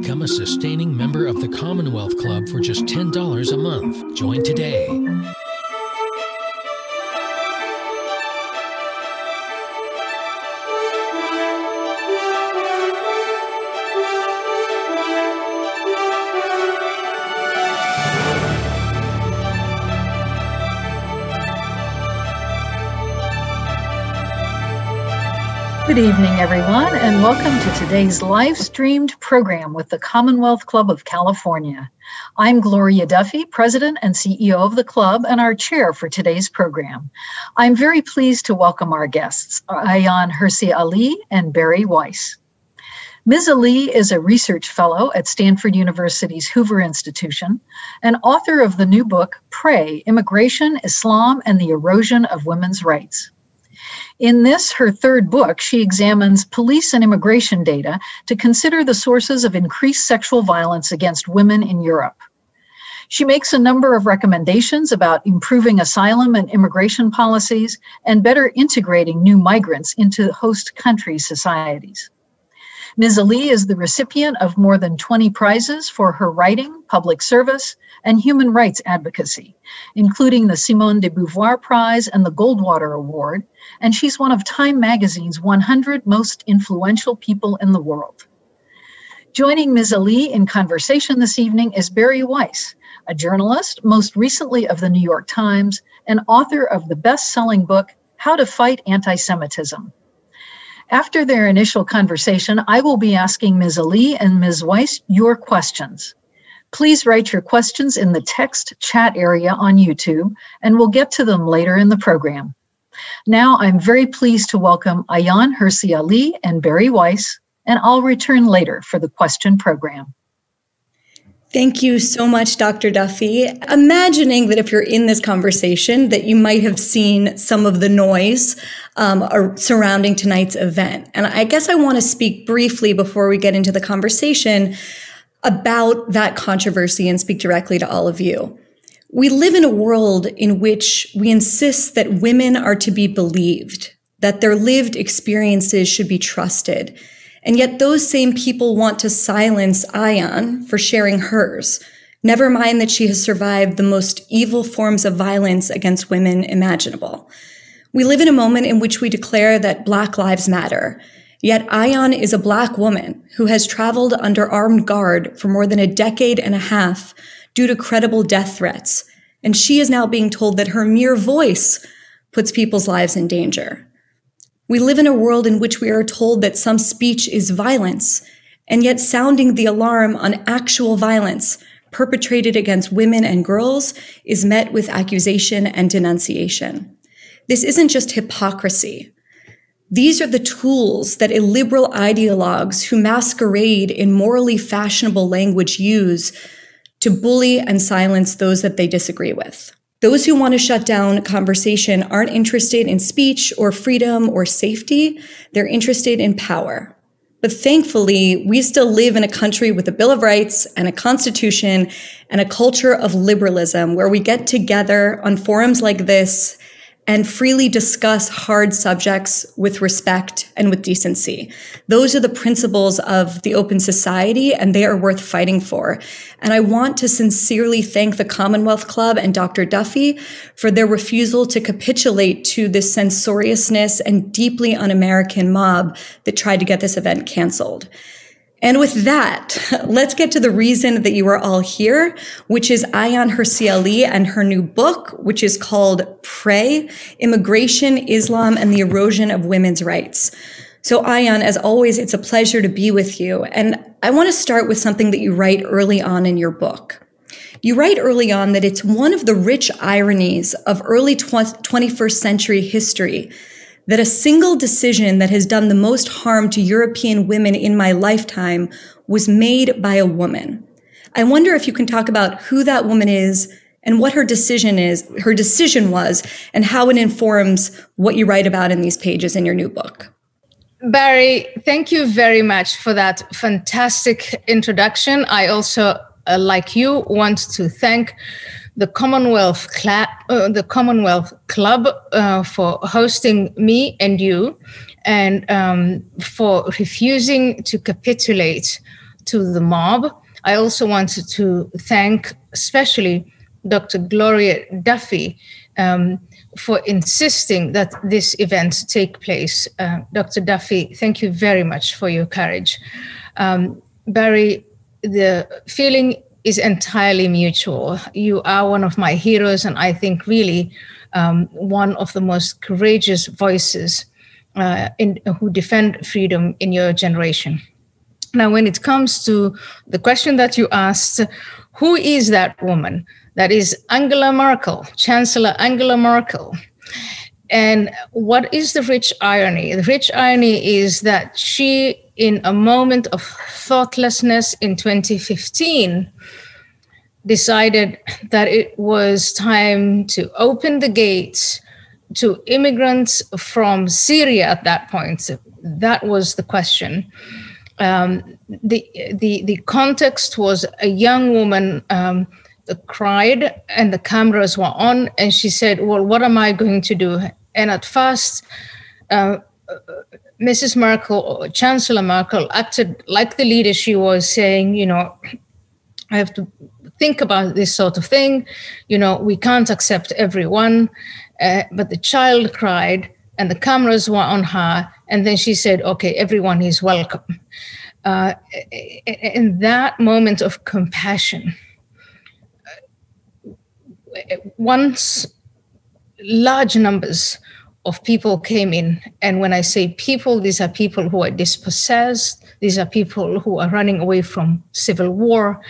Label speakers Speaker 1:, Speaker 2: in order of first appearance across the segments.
Speaker 1: Become a sustaining member of the Commonwealth Club for just $10 a month. Join today.
Speaker 2: Good evening, everyone, and welcome to today's live streamed program with the Commonwealth Club of California. I'm Gloria Duffy, President and CEO of the club, and our chair for today's program. I'm very pleased to welcome our guests, Ayaan Hirsi Ali and Bari Weiss. Ms. Ali is a research fellow at Stanford University's Hoover Institution and author of the new book, Prey Immigration, Islam, and the Erosion of Women's Rights. In this, her third book, she examines police and immigration data to consider the sources of increased sexual violence against women in Europe. She makes a number of recommendations about improving asylum and immigration policies and better integrating new migrants into host country societies. Ms. Ali is the recipient of more than 20 prizes for her writing, public service, and human rights advocacy, including the Simone de Beauvoir Prize and the Goldwater Award, and she's one of Time Magazine's 100 most influential people in the world. Joining Ms. Ali in conversation this evening is Bari Weiss, a journalist, most recently of the New York Times, and author of the best selling book, How to Fight Anti Semitism. After their initial conversation, I will be asking Ms. Ali and Ms. Weiss your questions. Please write your questions in the text chat area on YouTube, and we'll get to them later in the program. Now I'm very pleased to welcome Ayaan Hirsi Ali and Bari Weiss, and I'll return later for the question program.
Speaker 3: Thank you so much, Dr. Duffy. Imagining that if you're in this conversation, that you might have seen some of the noise um, surrounding tonight's event. And I guess I want to speak briefly before we get into the conversation about that controversy and speak directly to all of you. We live in a world in which we insist that women are to be believed, that their lived experiences should be trusted. And yet those same people want to silence Ayaan for sharing hers. Never mind that she has survived the most evil forms of violence against women imaginable. We live in a moment in which we declare that Black Lives Matter. Yet Ayaan is a Black woman who has traveled under armed guard for more than a decade and a half due to credible death threats. And she is now being told that her mere voice puts people's lives in danger. We live in a world in which we are told that some speech is violence, and yet sounding the alarm on actual violence perpetrated against women and girls is met with accusation and denunciation. This isn't just hypocrisy. These are the tools that illiberal ideologues who masquerade in morally fashionable language use to bully and silence those that they disagree with. Those who want to shut down conversation aren't interested in speech or freedom or safety. They're interested in power. But thankfully, we still live in a country with a Bill of Rights and a constitution and a culture of liberalism where we get together on forums like this and freely discuss hard subjects with respect and with decency. Those are the principles of the open society, and they are worth fighting for. And I want to sincerely thank the Commonwealth Club and Dr. Duffy for their refusal to capitulate to this censoriousness and deeply un American mob that tried to get this event canceled. And with that, let's get to the reason that you are all here, which is Ayaan Hirsi Ali and her new book, which is called Prey, Immigration, Islam, and the Erosion of Women's Rights. So Ayaan, as always, it's a pleasure to be with you. And I want to start with something that you write early on in your book. You write early on that it's one of the rich ironies of early 21st century history that a single decision that has done the most harm to European women in my lifetime was made by a woman. I wonder if you can talk about who that woman is and what her decision is, her decision was, and how it informs what you write about in these pages in your new book.
Speaker 4: Bari, thank you very much for that fantastic introduction. I also, uh, like you, want to thank the Commonwealth, Cla- uh, the Commonwealth Club uh, for hosting me and you, and um, for refusing to capitulate to the mob. I also wanted to thank especially Dr. Gloria Duffy um, for insisting that this event take place. Uh, Dr. Duffy, thank you very much for your courage. Um, Bari, the feeling is entirely mutual. You are one of my heroes, and I think really um, one of the most courageous voices uh, in, who defend freedom in your generation. Now, when it comes to the question that you asked, who is that woman? That is Angela Merkel, Chancellor Angela Merkel. And what is the rich irony? The rich irony is that she, in a moment of thoughtlessness in 2015, decided that it was time to open the gates to immigrants from Syria at that point. That was the question. Um, the, the, the context was a young woman um, cried and the cameras were on and she said well what am i going to do? And at first uh, mrs merkel chancellor merkel acted like the leader she was saying you know i have to think about this sort of thing. You know we can't accept everyone. Uh, but the child cried and the cameras were on her and then she said okay everyone is welcome. Uh, in that moment of compassion once large numbers of people came in. And when I say people, these are people who are dispossessed, these are people who are running away from civil war,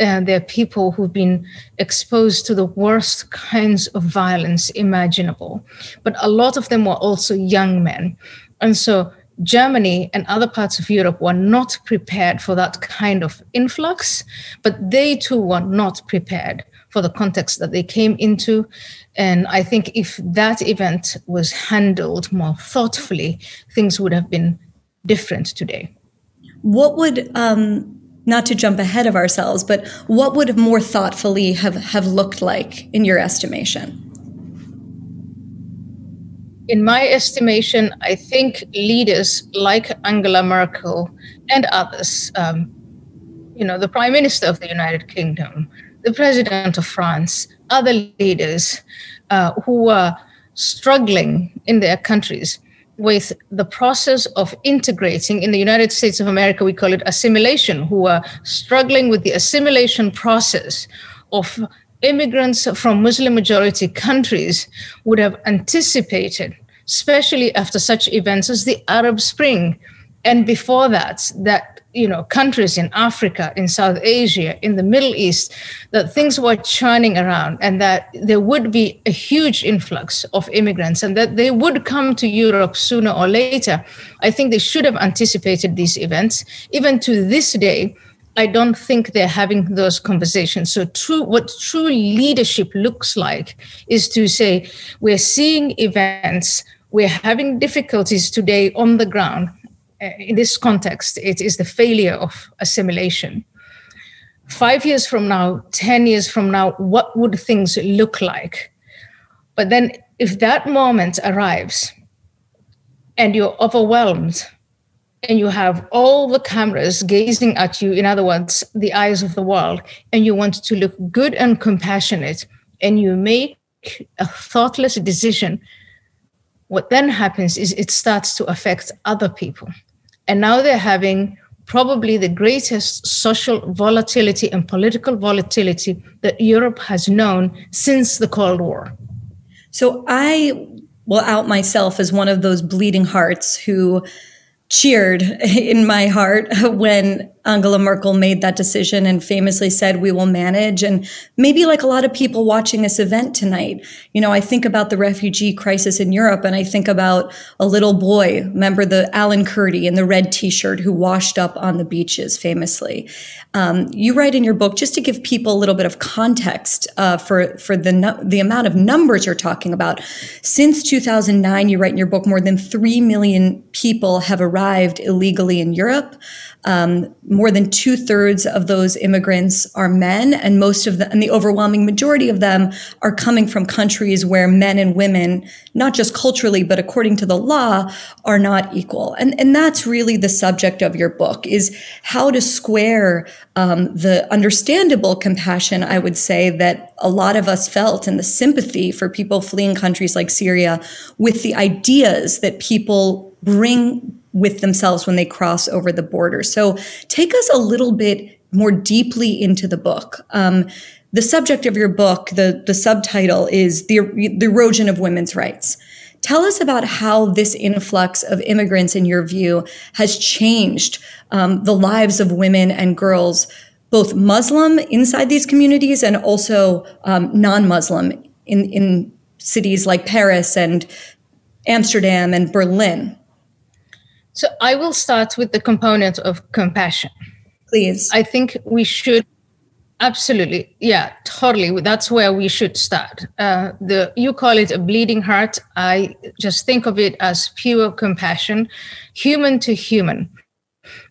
Speaker 4: and they're people who've been exposed to the worst kinds of violence imaginable. But a lot of them were also young men. And so Germany and other parts of Europe were not prepared for that kind of influx, but they too were not prepared for the context that they came into. And I think if that event was handled more thoughtfully, things would have been different today.
Speaker 3: What would, um, not to jump ahead of ourselves, but what would more thoughtfully have, have looked like in your estimation?
Speaker 4: In my estimation, I think leaders like Angela Merkel and others, um, you know, the Prime Minister of the United Kingdom, the president of France, other leaders uh, who were struggling in their countries with the process of integrating in the United States of America, we call it assimilation, who are struggling with the assimilation process of immigrants from Muslim majority countries would have anticipated, especially after such events as the Arab Spring. And before that, that you know countries in africa in south asia in the middle east that things were churning around and that there would be a huge influx of immigrants and that they would come to europe sooner or later i think they should have anticipated these events even to this day I don't think they're having those conversations. So, true, what true leadership looks like is to say, we're seeing events, we're having difficulties today on the ground. In this context, it is the failure of assimilation. Five years from now, 10 years from now, what would things look like? But then, if that moment arrives and you're overwhelmed and you have all the cameras gazing at you, in other words, the eyes of the world, and you want to look good and compassionate, and you make a thoughtless decision, what then happens is it starts to affect other people. And now they're having probably the greatest social volatility and political volatility that Europe has known since the Cold War.
Speaker 3: So I will out myself as one of those bleeding hearts who cheered in my heart when Angela Merkel made that decision and famously said, we will manage. And maybe like a lot of people watching this event tonight, you know, I think about the refugee crisis in Europe and I think about a little boy, remember the Alan Kurdi in the red t-shirt who washed up on the beaches famously. Um, you write in your book, just to give people a little bit of context uh, for, for the, the amount of numbers you're talking about. Since 2009, you write in your book, more than 3 million people have arrived illegally in Europe. Um, more than two thirds of those immigrants are men, and most of the and the overwhelming majority of them are coming from countries where men and women, not just culturally but according to the law, are not equal. And and that's really the subject of your book is how to square um, the understandable compassion, I would say, that a lot of us felt and the sympathy for people fleeing countries like Syria with the ideas that people bring with themselves when they cross over the border. So take us a little bit more deeply into the book. Um, the subject of your book, the, the subtitle is the, the erosion of women's rights. Tell us about how this influx of immigrants, in your view, has changed um, the lives of women and girls, both Muslim inside these communities and also um, non Muslim in, in cities like Paris and Amsterdam and Berlin.
Speaker 4: So I will start with the component of compassion.
Speaker 3: Please.
Speaker 4: I think we should absolutely yeah totally that's where we should start uh, the you call it a bleeding heart i just think of it as pure compassion human to human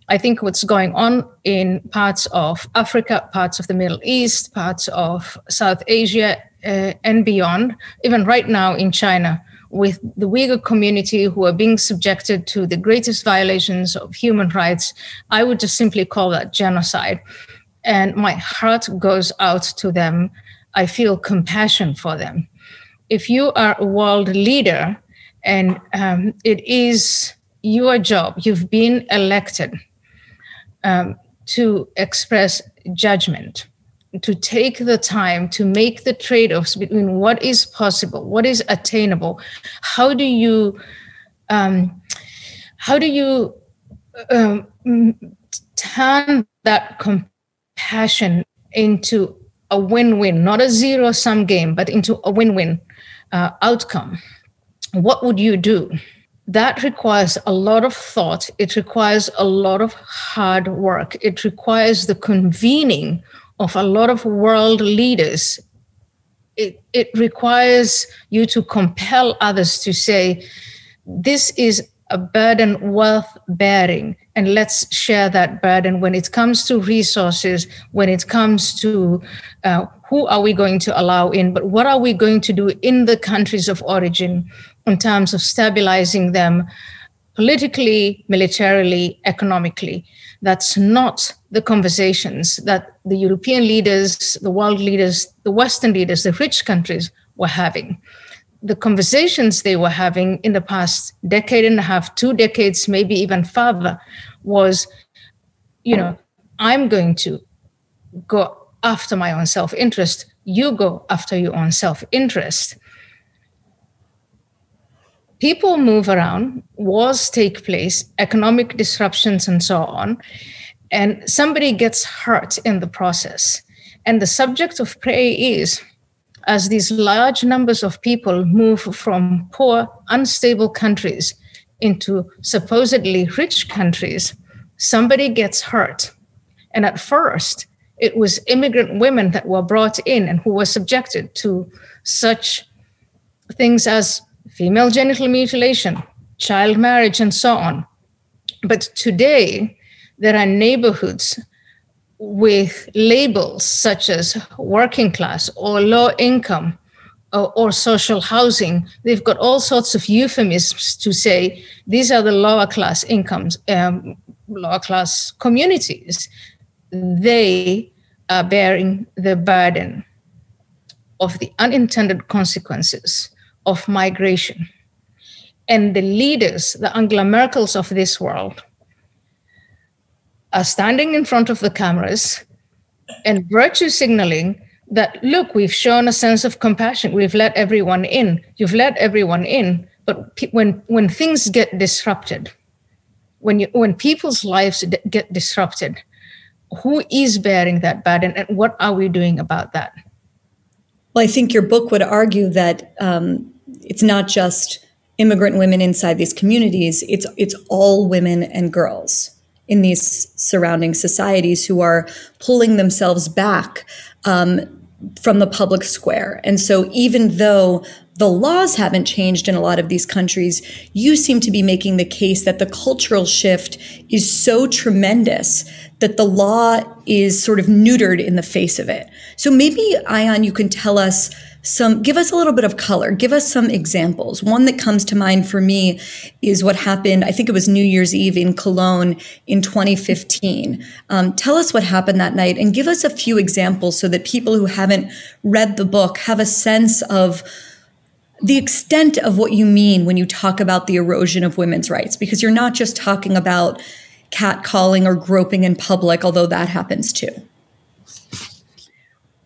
Speaker 4: i think what's going on in parts of africa parts of the middle east parts of south asia uh, and beyond even right now in china with the Uyghur community who are being subjected to the greatest violations of human rights, I would just simply call that genocide. And my heart goes out to them. I feel compassion for them. If you are a world leader and um, it is your job, you've been elected um, to express judgment to take the time to make the trade-offs between what is possible what is attainable. How do you um, how do you um, turn that compassion into a win-win not a zero-sum game but into a win-win uh, outcome? What would you do? That requires a lot of thought. It requires a lot of hard work. It requires the convening of a lot of world leaders, it, it requires you to compel others to say, this is a burden worth bearing and let's share that burden. When it comes to resources when it comes to uh, who are we going to allow in but what are we going to do in the countries of origin in terms of stabilizing them politically militarily economically that's not the conversations that the European leaders, the world leaders, the Western leaders, the rich countries were having. The conversations they were having in the past decade and a half, two decades, maybe even further, was, you know, I'm going to go after my own self interest. You go after your own self interest. People move around, wars take place, economic disruptions, and so on and somebody gets hurt in the process. And the subject of Prey is as these large numbers of people move from poor, unstable countries into supposedly rich countries, somebody gets hurt. And at first, it was immigrant women that were brought in and who were subjected to such things as female genital mutilation, child marriage, and so on. But today, there are neighborhoods with labels such as working class or low income or, or, social housing. They've got all sorts of euphemisms to say these are the lower class incomes, um, lower class communities. They are bearing the burden of the unintended consequences of migration. And the leaders, the Angela Merkels of this world, are standing in front of the cameras and virtue signaling that look we've shown a sense of compassion. We've let everyone in. You've let everyone in. But pe- when when things get disrupted when you when people's lives d- get disrupted who is bearing that burden and what are we doing about that?
Speaker 3: Well i think your book would argue that um, it's not just immigrant women inside these communities it's it's all women and girls in these surrounding societies who are pulling themselves back um, from the public square. And so, even though the laws haven't changed in a lot of these countries, you seem to be making the case that the cultural shift is so tremendous that the law is sort of neutered in the face of it. So maybe, Ayaan, you can tell us some, give us a little bit of color, give us some examples. One that comes to mind for me is what happened, I think it was New Year's Eve in Cologne in 2015. Um, tell us what happened that night and give us a few examples so that people who haven't read the book have a sense of the extent of what you mean when you talk about the erosion of women's rights, because you're not just talking about catcalling or groping in public, although that happens too.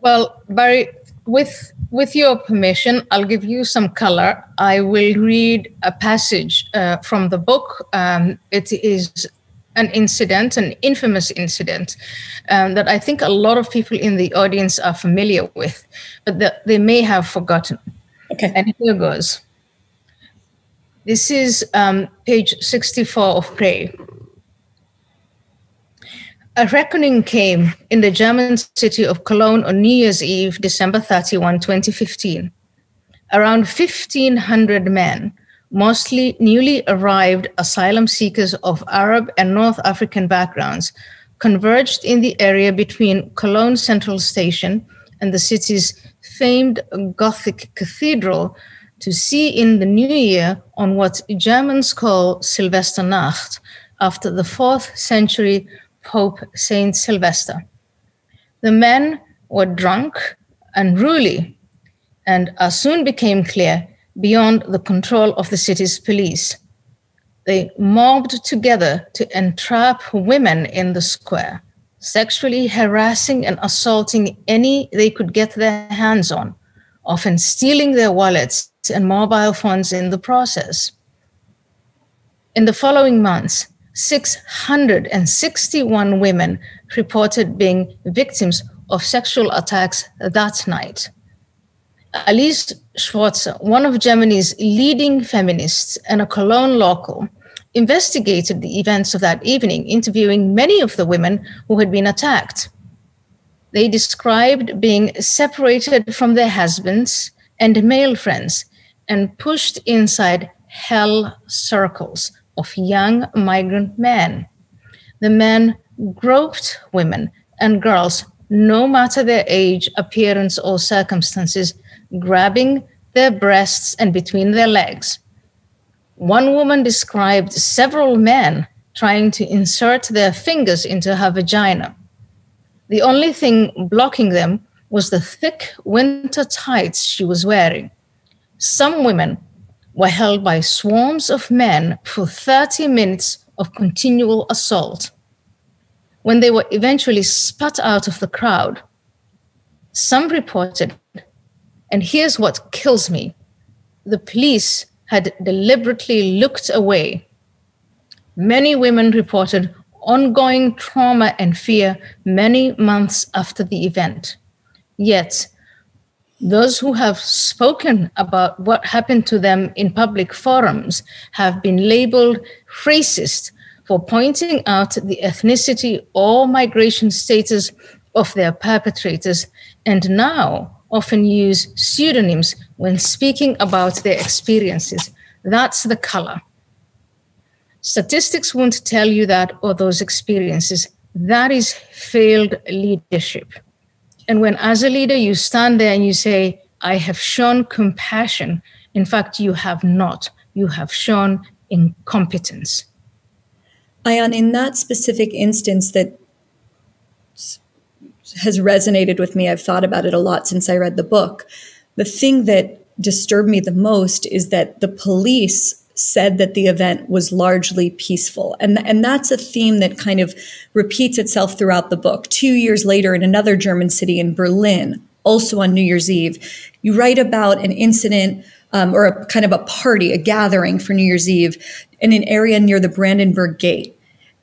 Speaker 4: Well, Bari, with with your permission, I'll give you some color. I will read a passage uh, from the book. Um, it is an incident, an infamous incident um, that I think a lot of people in the audience are familiar with, but that they may have forgotten.
Speaker 3: Okay.
Speaker 4: And here goes. This is um, page 64 of Prey. A reckoning came in the German city of Cologne on New Year's Eve, December 31, 2015. Around 1,500 men, mostly newly arrived asylum seekers of Arab and North African backgrounds, converged in the area between Cologne Central Station and the city's famed Gothic cathedral to see in the new year on what Germans call Silvesternacht, after the fourth century Pope Saint Sylvester. The men were drunk, and unruly, and as soon became clear, beyond the control of the city's police. They mobbed together to entrap women in the square, sexually harassing and assaulting any they could get their hands on, often stealing their wallets and mobile phones in the process. In the following months, 661 women reported being victims of sexual attacks that night. Alice Schwarzer, one of Germany's leading feminists and a Cologne local, investigated the events of that evening, interviewing many of the women who had been attacked. They described being separated from their husbands and male friends and pushed inside hell circles of young migrant men. The men groped women and girls, no matter their age, appearance, or circumstances, grabbing their breasts and between their legs. One woman described several men trying to insert their fingers into her vagina. The only thing blocking them was the thick winter tights she was wearing. Some women were held by swarms of men for 30 minutes of continual assault. When they were eventually spat out of the crowd, some reported, and here's what kills me the police had deliberately looked away. Many women reported ongoing trauma and fear many months after the event. Yet, those who have spoken about what happened to them in public forums have been labeled racist for pointing out the ethnicity or migration status of their perpetrators and now often use pseudonyms when speaking about their experiences. That's the color. Statistics won't tell you that or those experiences. That is failed leadership. And when, as a leader, you stand there and you say, I have shown compassion, in fact, you have not. You have shown incompetence.
Speaker 3: Ayaan, in that specific instance that has resonated with me, I've thought about it a lot since I read the book. The thing that disturbed me the most is that the police said that the event was largely peaceful. And, and that's a theme that kind of repeats itself throughout the book. Two years later, in another German city in Berlin, also on New Year's Eve, you write about an incident um, or a kind of a party, a gathering for New Year's Eve in an area near the Brandenburg Gate.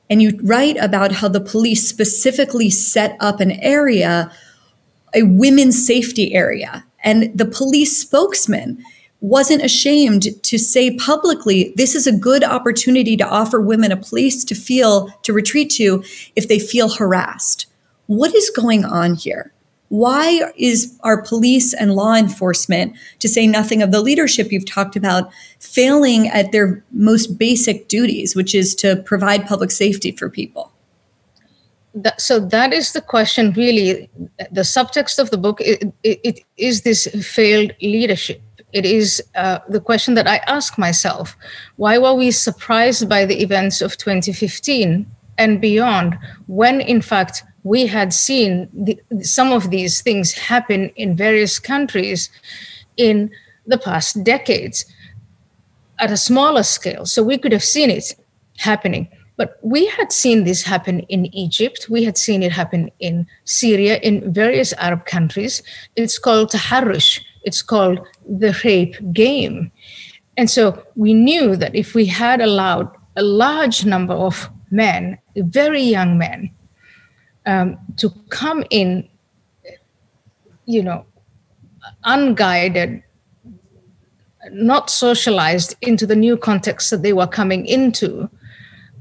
Speaker 3: And you write about how the police specifically set up an area, a women's safety area. And the police spokesman wasn't ashamed to say publicly, this is a good opportunity to offer women a place to feel, to retreat to if they feel harassed. What is going on here? why is our police and law enforcement, to say nothing of the leadership you've talked about, failing at their most basic duties, which is to provide public safety for people?
Speaker 4: So that is the question really the subtext of the book it, it, it is this failed leadership it is uh, the question that i ask myself why were we surprised by the events of 2015 and beyond when in fact we had seen the, some of these things happen in various countries in the past decades at a smaller scale. So we could have seen it happening. But we had seen this happen in Egypt. We had seen it happen in Syria, in various Arab countries. It's called taharrush. It's called the rape game. And so we knew that if we had allowed a large number of men, very young men, um, to come in, you know, unguided, not socialized into the new context that they were coming into,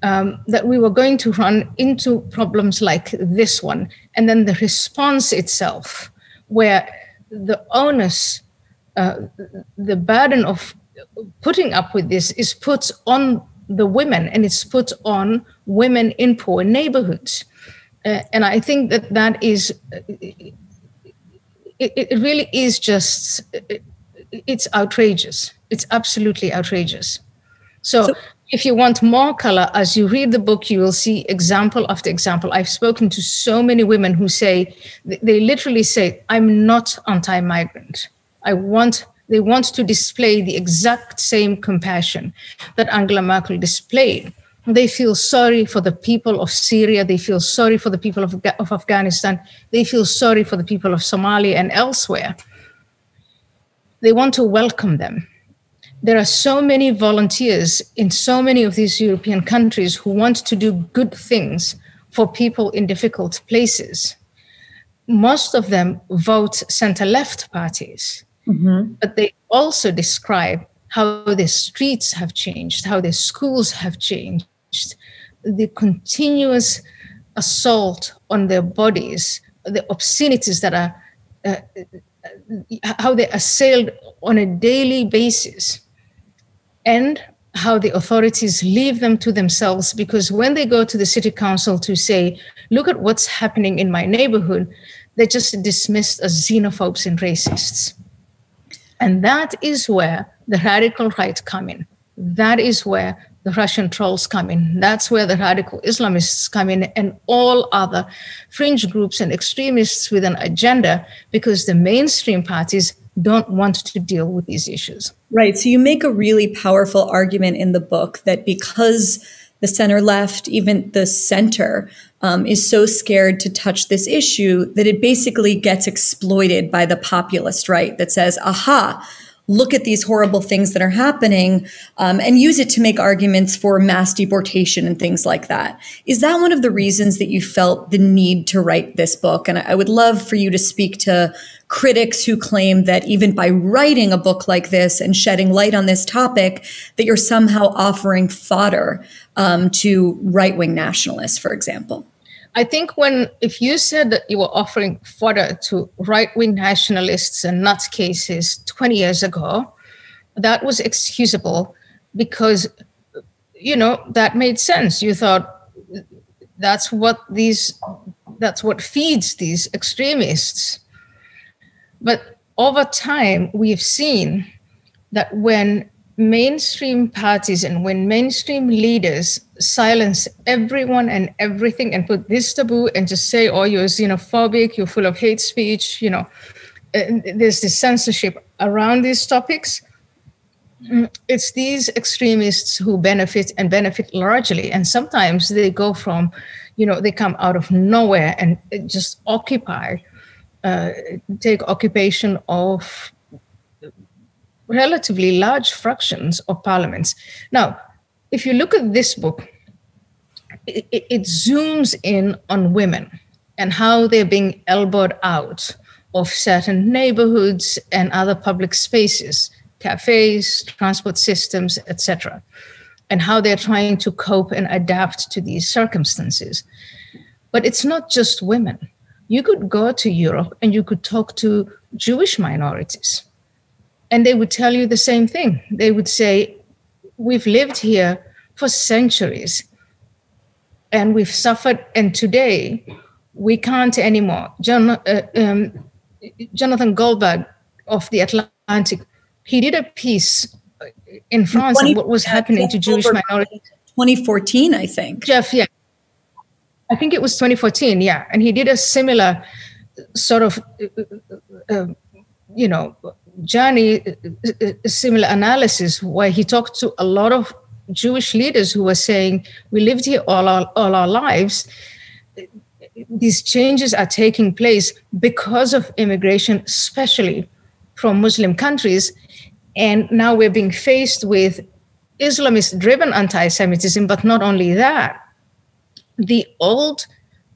Speaker 4: um, that we were going to run into problems like this one. And then the response itself, where the onus, uh, the burden of putting up with this is put on the women and it's put on women in poor neighborhoods uh, and I think that that is, it, it really is just, it's outrageous. It's absolutely outrageous. So, so if you want more color, as you read the book, you will see example after example. I've spoken to so many women who say, they literally say, I'm not anti migrant. I want, they want to display the exact same compassion that Angela Merkel displayed they feel sorry for the people of Syria. They feel sorry for the people of, of Afghanistan. They feel sorry for the people of Somalia and elsewhere. They want to welcome them. There are so many volunteers in so many of these European countries who want to do good things for people in difficult places. Most of them vote center left parties, mm-hmm. but they also describe how their streets have changed, how their schools have changed, the continuous assault on their bodies, the obscenities that are, uh, how they're assailed on a daily basis, and how the authorities leave them to themselves because when they go to the city council to say, look at what's happening in my neighborhood, they're just dismissed as xenophobes and racists. And that is where the radical right come in. That is where the Russian trolls come in. That's where the radical Islamists come in and all other fringe groups and extremists with an agenda because the mainstream parties don't want to deal with these issues.
Speaker 3: Right. So you make a really powerful argument in the book that because the center left, even the center, um, is so scared to touch this issue that it basically gets exploited by the populist right that says, aha, look at these horrible things that are happening um, and use it to make arguments for mass deportation and things like that. Is that one of the reasons that you felt the need to write this book? And I would love for you to speak to critics who claim that even by writing a book like this and shedding light on this topic, that you're somehow offering fodder um, to right wing nationalists, for example.
Speaker 4: I think when if you said that you were offering fodder to right-wing nationalists and nutcases 20 years ago, that was excusable because you know that made sense. You thought that's what these that's what feeds these extremists. But over time, we've seen that when mainstream parties and when mainstream leaders silence everyone and everything and put this taboo and just say, oh, you're xenophobic, you're full of hate speech, you know, there's this censorship around these topics. Mm, it's these extremists who benefit and benefit largely. And sometimes they go from, you know, they come out of nowhere and just occupy, uh, take occupation of relatively large fractions of parliaments. Now, if you look at this book, it, it, zooms in on women and how they're being elbowed out of certain neighborhoods and other public spaces, cafes, transport systems, etc., and how they're trying to cope and adapt to these circumstances. But it's not just women. you could go to Europe and you could talk to Jewish minorities, and they would tell you the same thing. They would say, We've lived here for centuries and we've suffered, and today we can't anymore. John, uh, um, Jonathan Goldberg of the Atlantic, he did a piece in France on what was happening to Jewish minorities.
Speaker 3: 2014, I think.
Speaker 4: Jeff, yeah. I think it was 2014, yeah. And he did a similar sort of, uh, uh, you know, journey, a uh, uh, uh, similar analysis where he talked to a lot of Jewish leaders who were saying, We lived here all our, all our lives. These changes are taking place because of immigration, especially from Muslim countries. And now we're being faced with Islamist driven anti Semitism, but not only that, the old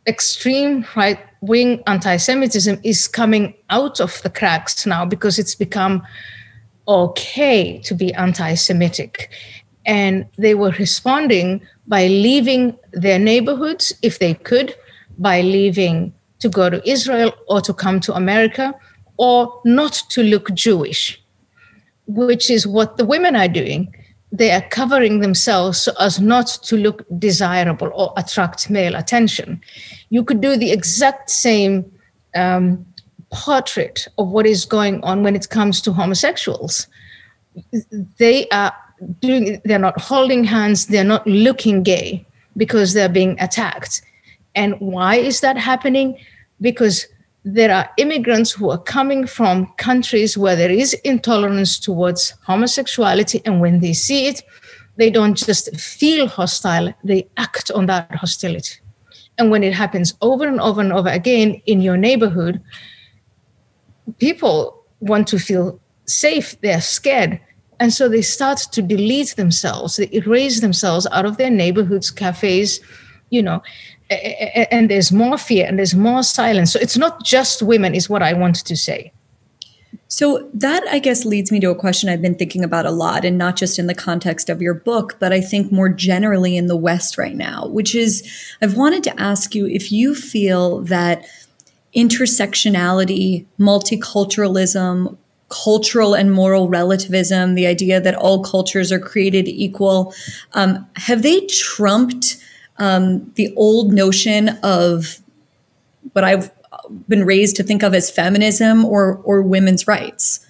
Speaker 4: extreme right wing anti Semitism is coming out of the cracks now because it's become okay to be anti Semitic. And they were responding by leaving their neighborhoods if they could, by leaving to go to Israel or to come to America, or not to look Jewish, which is what the women are doing. They are covering themselves so as not to look desirable or attract male attention. You could do the exact same um, portrait of what is going on when it comes to homosexuals. They are doing they're not holding hands they're not looking gay because they're being attacked and why is that happening because there are immigrants who are coming from countries where there is intolerance towards homosexuality and when they see it they don't just feel hostile they act on that hostility. And when it happens over and over and over again in your neighborhood people want to feel safe they're scared and so they start to delete themselves, they erase themselves out of their neighborhoods, cafes, you know, and there's more fear and there's more silence. So it's not just women, is what I wanted to say.
Speaker 3: So that I guess leads me to a question I've been thinking about a lot and not just in the context of your book, but I think more generally in the West right now, which is I've wanted to ask you if you feel that intersectionality, multiculturalism, cultural and moral relativism, the idea that all cultures are created equal, um, have they trumped um, the old notion of what I've been raised to think of as feminism or or women's rights?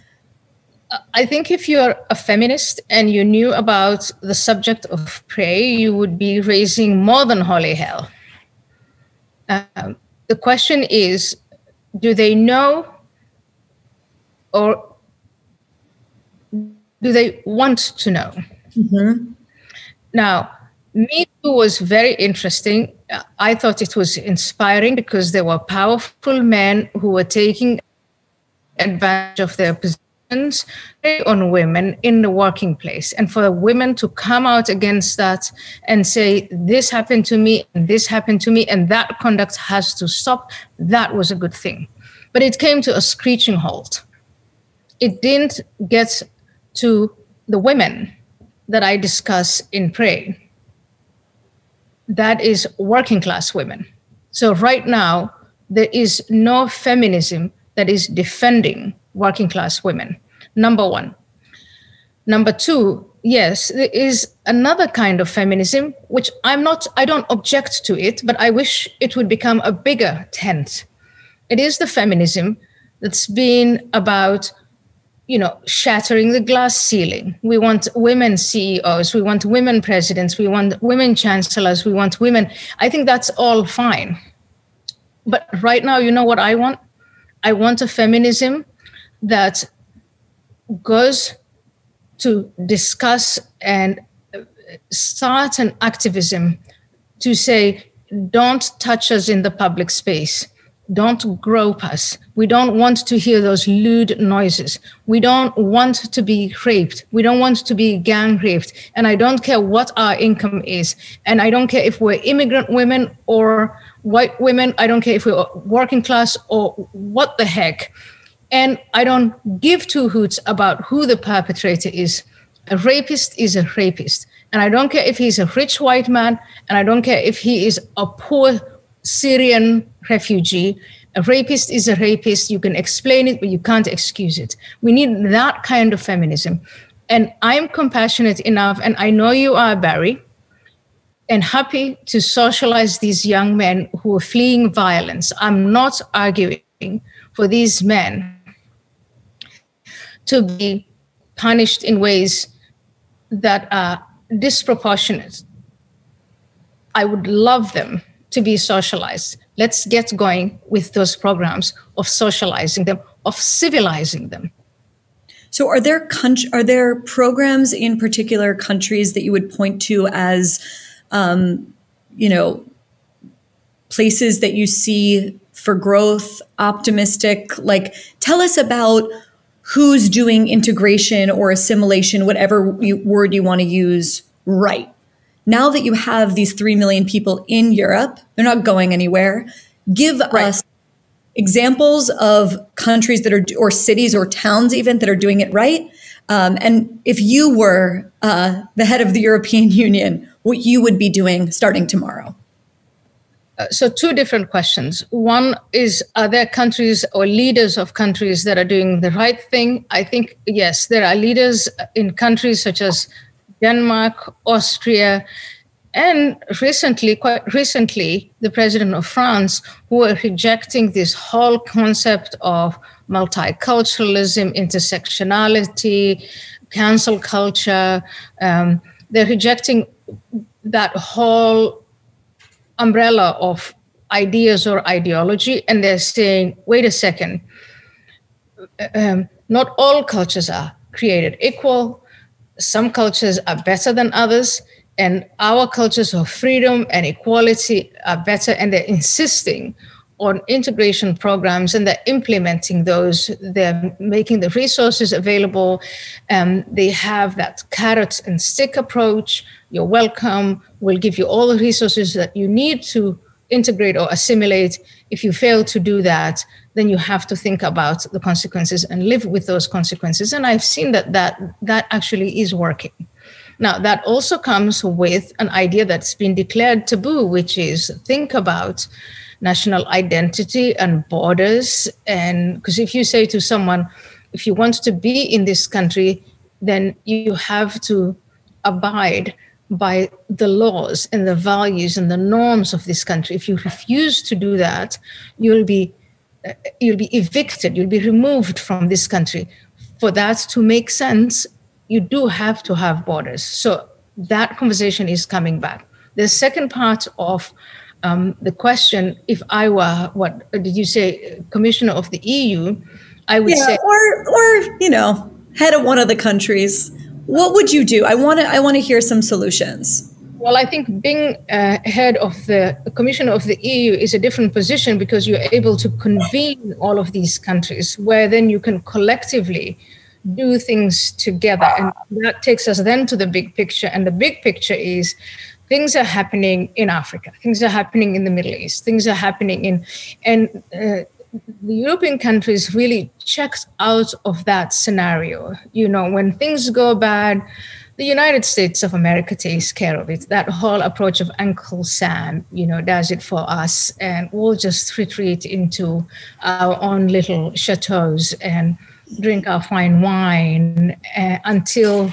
Speaker 4: I think if you're a feminist and you knew about the subject of prey, you would be raising more than holy hell. Um, the question is do they know or do they want to know? Mm-hmm. Now, Me was very interesting. I thought it was inspiring because there were powerful men who were taking advantage of their positions on women in the working place. And for women to come out against that and say, this happened to me, and this happened to me, and that conduct has to stop, that was a good thing. But it came to a screeching halt. It didn't get to the women that I discuss in Prey. That is working class women. So, right now, there is no feminism that is defending working class women. Number one. Number two, yes, there is another kind of feminism, which I'm not, I don't object to it, but I wish it would become a bigger tent. It is the feminism that's been about you know, shattering the glass ceiling. We want women CEOs, we want women presidents, we want women chancellors, we want women. I think that's all fine. But right now, you know what I want? I want a feminism that goes to discuss and uh, start an activism to say, don't touch us in the public space don't grope us. We don't want to hear those lewd noises. We don't want to be raped. We don't want to be gang raped. And I don't care what our income is. And I don't care if we're immigrant women or white women. I don't care if we're working class or what the heck. And I don't give two hoots about who the perpetrator is. A rapist is a rapist. And I don't care if he's a rich white man, and I don't care if he is a poor Syrian refugee. A rapist is a rapist. You can explain it, but you can't excuse it. We need that kind of feminism. And I'm compassionate enough, and I know you are, Bari, and happy to socialize these young men who are fleeing violence. I'm not arguing for these men to be punished in ways that are disproportionate. I would love them to be socialized. Let's get going with those programs of socializing them, of civilizing them.
Speaker 3: So, are there are there programs in particular countries that you would point to as, um, you know, places that you see for growth, optimistic? Like, tell us about who's doing integration or assimilation, whatever you, word you want to use, right. Now that you have these 3 million people in Europe, they're not going anywhere. Give right. us examples of countries that are, or cities or towns even that are doing it right. Um, and if you were uh, the head of the European Union, what you would be doing starting tomorrow?
Speaker 4: Uh, so two different questions. One is are there countries or leaders of countries that are doing the right thing? I think yes, there are leaders in countries such as Denmark, Austria, and recently, quite recently, the president of France, who are rejecting this whole concept of multiculturalism, intersectionality, cancel culture. Um, they're rejecting that whole umbrella of ideas or ideology, and they're saying, wait a second, um, not all cultures are created equal. Some cultures are better than others, and our cultures of freedom and equality are better, and they're insisting on integration programs and they're implementing those. They're making the resources available. Um, they have that carrot and stick approach. You're welcome. We'll give you all the resources that you need to integrate or assimilate. If you fail to do that, then you have to think about the consequences and live with those consequences. And I've seen that that, that actually is working. Now, that also comes with an idea that's been declared taboo, which is think about national identity and borders. And because if you say to someone, if you want to be in this country, then you have to abide by the laws and the values and the norms of this country. If you refuse to do that, you'll be uh, you'll be evicted. You'll be removed from this country. For that to make sense, you do have to have borders. So that conversation is coming back. The second part of um, the question, if I were what did you say, commissioner of the EU, I would yeah, say,
Speaker 3: or or you know, head of one of the countries. What would you do? I want to I want to hear some solutions.
Speaker 4: Well, I think being uh, head of the Commission of the EU is a different position because you're able to convene all of these countries, where then you can collectively do things together, and that takes us then to the big picture. And the big picture is things are happening in Africa, things are happening in the Middle East, things are happening in, and uh, the European countries really checked out of that scenario. You know, when things go bad, the United States of America takes care of it. That whole approach of Uncle Sam, you know, does it for us, and we'll just retreat into our own little chateaus and drink our fine wine uh, until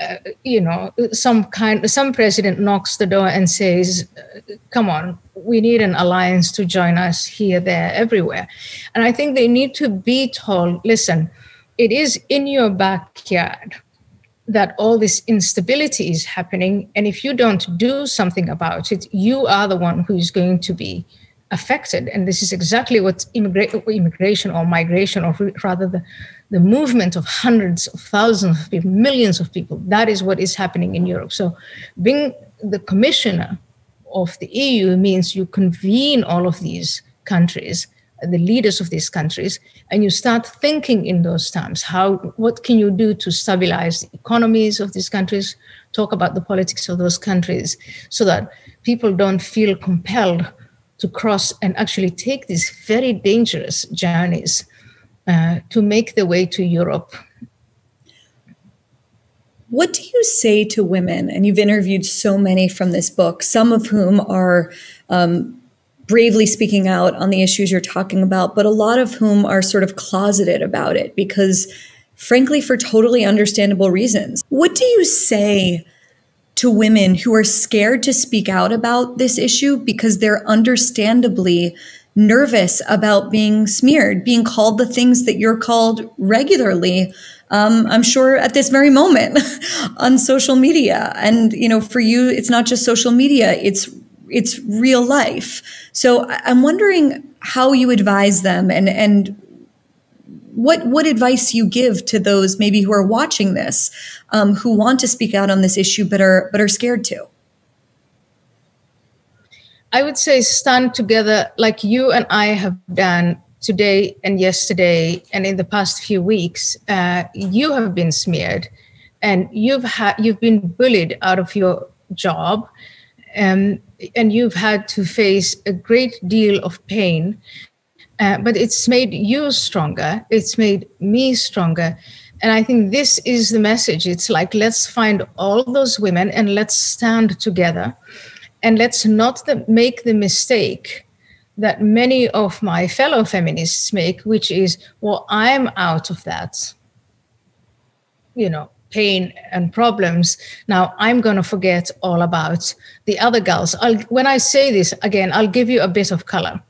Speaker 4: uh, you know, some kind, some president knocks the door and says, "Come on, we need an alliance to join us here, there, everywhere." And I think they need to be told, "Listen, it is in your backyard." that all this instability is happening. And if you don't do something about it, you are the one who's going to be affected. And this is exactly what immigra- immigration or migration, or rather the, the movement of hundreds of thousands of people, millions of people, that is what is happening in Europe. So being the commissioner of the EU means you convene all of these countries the leaders of these countries and you start thinking in those terms how what can you do to stabilize the economies of these countries talk about the politics of those countries so that people don't feel compelled to cross and actually take these very dangerous journeys uh, to make the way to Europe.
Speaker 3: What do you say to women? And you've interviewed so many from this book, some of whom are um, bravely speaking out on the issues you're talking about, but a lot of whom are sort of closeted about it because, frankly, for totally understandable reasons. What do you say to women who are scared to speak out about this issue because they're understandably nervous about being smeared, being called the things that you're called regularly? Um, I'm sure at this very moment on social media. And, you know, for you, it's not just social media, it's it's real life. So I'm wondering how you advise them and and what what advice you give to those maybe who are watching this um, who want to speak out on this issue but are but are scared to.
Speaker 4: I would say stand together like you and I have done today and yesterday and in the past few weeks. Uh, you have been smeared, and you've had you've been bullied out of your job. Um, and you've had to face a great deal of pain, uh, but it's made you stronger. It's made me stronger. And I think this is the message. It's like, let's find all those women and let's stand together. And let's not the, make the mistake that many of my fellow feminists make, which is, well, I'm out of that. You know, pain and problems. Now i'm going to forget all about the other girls. I'll, when i say this again i'll give you a bit of color.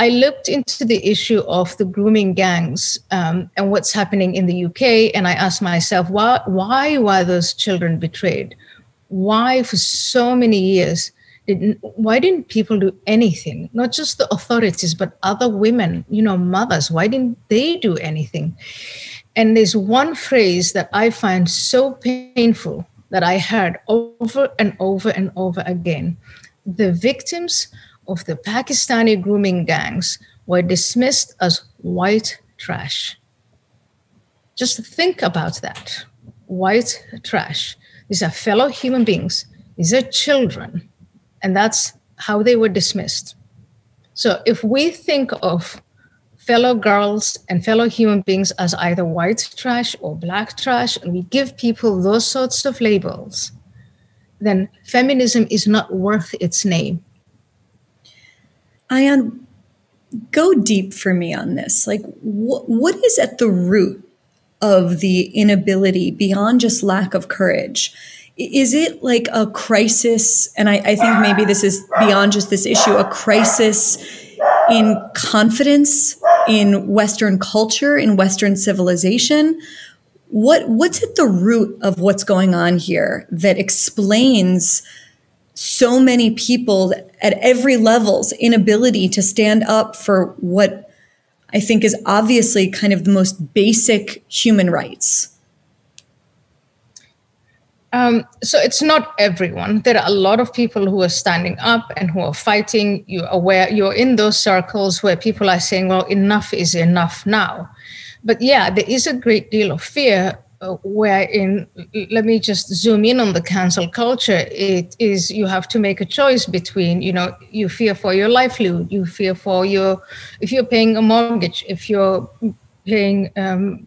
Speaker 4: I looked into the issue of the grooming gangs um, and what's happening in the uk and i asked myself why, why were those children betrayed? Why for so many years didn't, why didn't people do anything not just the authorities but other women you know mothers why didn't they do anything and there's one phrase that I find so painful that I heard over and over and over again. The victims of the Pakistani grooming gangs were dismissed as white trash. Just think about that white trash. These are fellow human beings, these are children, and that's how they were dismissed. So if we think of fellow girls and fellow human beings as either white trash or black trash, and we give people those sorts of labels, then feminism is not worth its name.
Speaker 3: Ayaan, go deep for me on this. Like, wh- what is at the root of the inability beyond just lack of courage? Is it like a crisis? And I, I think maybe this is beyond just this issue, a crisis in confidence in Western culture, in Western civilization. What what's at the root of what's going on here that explains so many people at every level's inability to stand up for what I think is obviously kind of the most basic human rights?
Speaker 4: Um, so it's not everyone. There are a lot of people who are standing up and who are fighting. You're aware, you're in those circles where people are saying, well, enough is enough now. But yeah, there is a great deal of fear uh, wherein, let me just zoom in on the cancel culture. It is, you have to make a choice between, you know, you fear for your livelihood, you fear for your, if you're paying a mortgage, if you're paying um,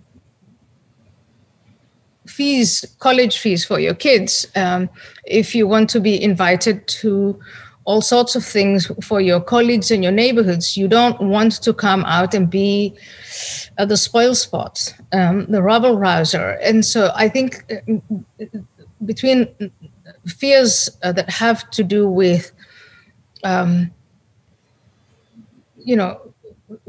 Speaker 4: fees, college fees for your kids, um, if you want to be invited to all sorts of things for your colleagues in your neighborhoods, you don't want to come out and be uh, the spoil spot, um, the rabble rouser. And so I think uh, between fears uh, that have to do with, um, you know,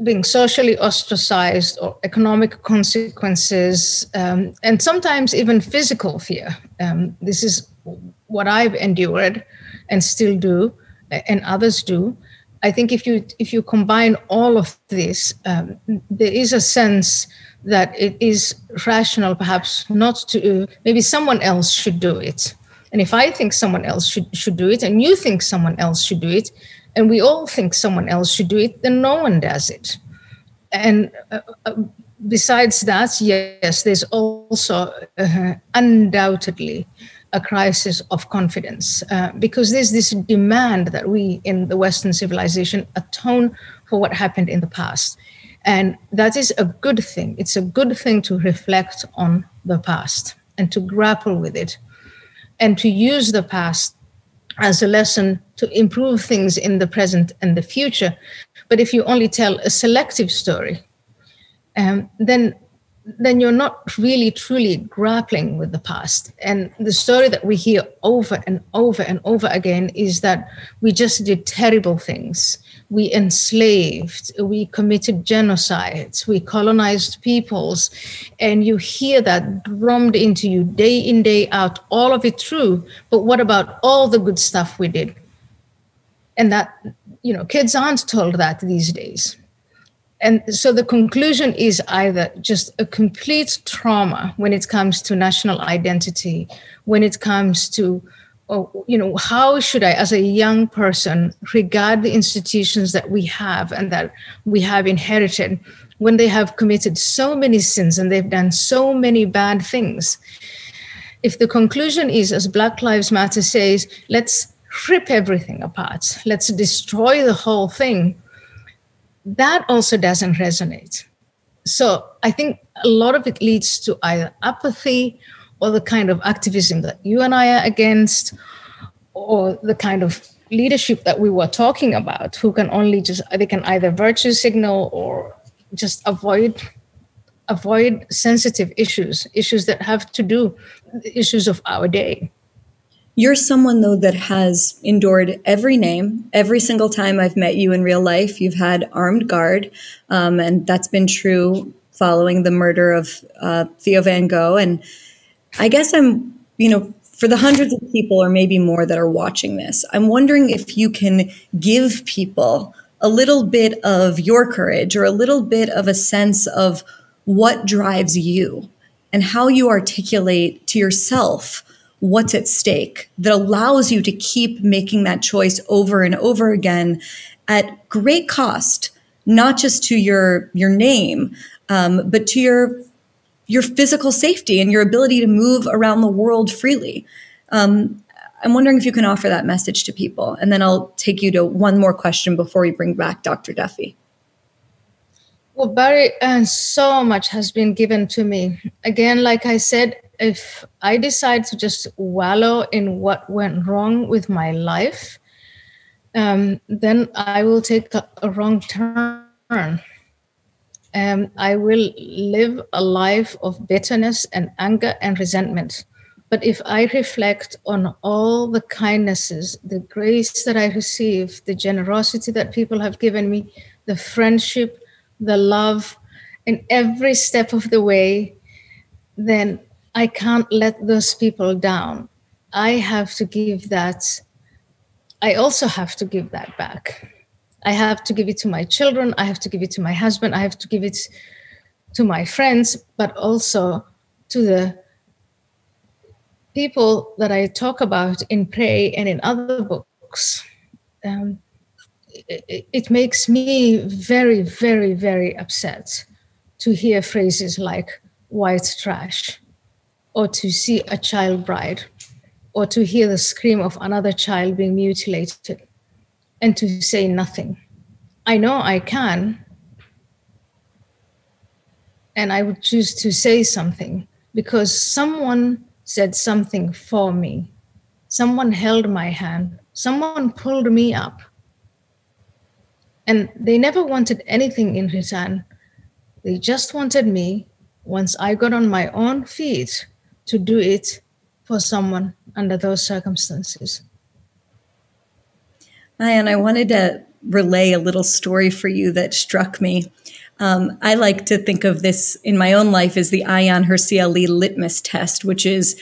Speaker 4: being socially ostracized or economic consequences, um, and sometimes even physical fear. Um, this is what I've endured and still do, and others do. I think if you if you combine all of this, um, there is a sense that it is rational, perhaps not to. Maybe someone else should do it, and if I think someone else should should do it, and you think someone else should do it, and we all think someone else should do it, and no one does it. And uh, uh, besides that, yes, there's also uh, undoubtedly a crisis of confidence uh, because there's this demand that we in the Western civilization atone for what happened in the past. And that is a good thing. It's a good thing to reflect on the past and to grapple with it and to use the past as a lesson to improve things in the present and the future. But if you only tell a selective story, um, then then you're not really truly grappling with the past. And the story that we hear over and over and over again is that we just did terrible things. We enslaved, we committed genocides, we colonized peoples. And you hear that drummed into you day in, day out, all of it true. But what about all the good stuff we did? And that, you know, kids aren't told that these days and so the conclusion is either just a complete trauma when it comes to national identity, when it comes to, oh, you know, how should I, as a young person, regard the institutions that we have and that we have inherited when they have committed so many sins and they've done so many bad things? If the conclusion is, as Black Lives Matter says, let's rip everything apart, let's destroy the whole thing that also doesn't resonate. So I think a lot of it leads to either apathy or the kind of activism that you and I are against, or the kind of leadership that we were talking about, who can only just they can either virtue signal or just avoid avoid sensitive issues, issues that have to do issues of our day.
Speaker 3: You're someone, though, that has endured every name. Every single time I've met you in real life, you've had armed guard. Um, and that's been true following the murder of uh, Theo Van Gogh. And I guess I'm, you know, for the hundreds of people or maybe more that are watching this, I'm wondering if you can give people a little bit of your courage or a little bit of a sense of what drives you and how you articulate to yourself what's at stake that allows you to keep making that choice over and over again at great cost, not just to your your name, um, but to your your physical safety and your ability to move around the world freely. Um, I'm wondering if you can offer that message to people, and then I'll take you to one more question before we bring back Dr. Duffy.
Speaker 4: Well, Bari, and so much has been given to me. Again, like I said, if I decide to just wallow in what went wrong with my life, um, then I will take a, a wrong turn. Um, I will live a life of bitterness and anger and resentment. But if I reflect on all the kindnesses, the grace that I receive, the generosity that people have given me, the friendship, the love, in every step of the way, then I can't let those people down. I have to give that, I also have to give that back. I have to give it to my children, I have to give it to my husband, I have to give it to my friends, but also to the people that I talk about in Prey and in other books. Um, it, it makes me very, very, very upset to hear phrases like white trash or to see a child bride or to hear the scream of another child being mutilated and to say nothing. I know I can. And I would choose to say something because someone said something for me. Someone held my hand. Someone pulled me up. And they never wanted anything in return. They just wanted me, once I got on my own feet, to do it for someone under those circumstances.
Speaker 3: And I wanted to relay a little story for you that struck me. Um, I like to think of this in my own life as the Hirsi Ali litmus test, which is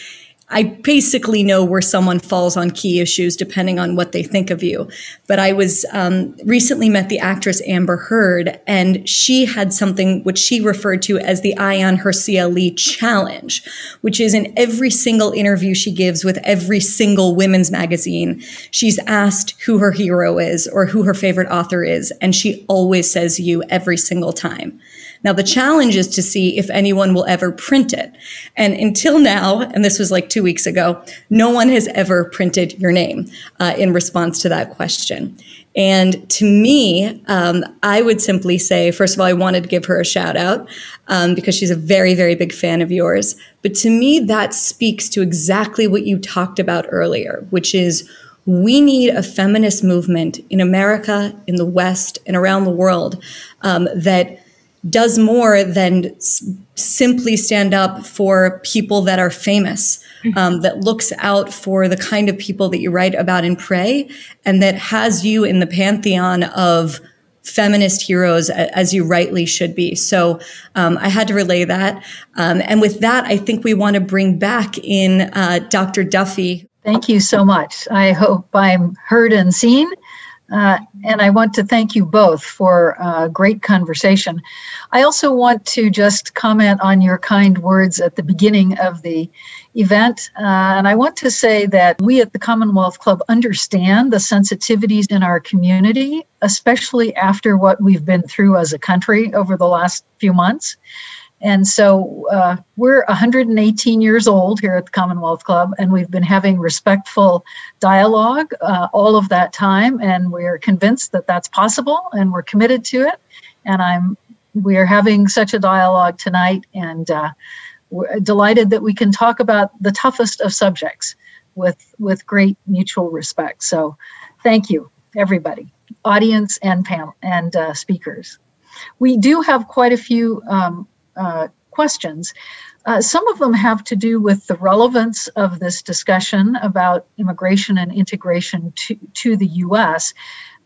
Speaker 3: I basically know where someone falls on key issues depending on what they think of you. But I was um, recently met the actress Amber Heard, and she had something which she referred to as the Ayaan Hirsi Ali challenge, which is in every single interview she gives with every single women's magazine, she's asked who her hero is or who her favorite author is, and she always says you every single time. Now, the challenge is to see if anyone will ever print it. And until now, and this was like two weeks ago, no one has ever printed your name uh, in response to that question. And to me, um, I would simply say, first of all, I wanted to give her a shout out um, because she's a very, very big fan of yours. But to me, that speaks to exactly what you talked about earlier, which is We need a feminist movement in America, in the West, and around the world um, that does more than s- simply stand up for people that are famous, um, that looks out for the kind of people that you write about in Prey, and that has you in the pantheon of feminist heroes as you rightly should be. So um, I had to relay that. Um, and with that, I think we want to bring back in uh, Dr. Duffy.
Speaker 2: Thank you so much. I hope I'm heard and seen. Uh, and I want to thank you both for a great conversation. I also want to just comment on your kind words at the beginning of the event. Uh, and I want to say that we at the Commonwealth Club understand the sensitivities in our community, especially after what we've been through as a country over the last few months. And so uh, we're 118 years old here at the Commonwealth Club, and we've been having respectful dialogue uh, all of that time. And we're convinced that that's possible, and we're committed to it. And I'm we are having such a dialogue tonight, and uh, we're delighted that we can talk about the toughest of subjects with with great mutual respect. So, thank you, everybody, audience and panel and uh, speakers. We do have quite a few um, uh, questions. Uh, some of them have to do with the relevance of this discussion about immigration and integration to, to the US.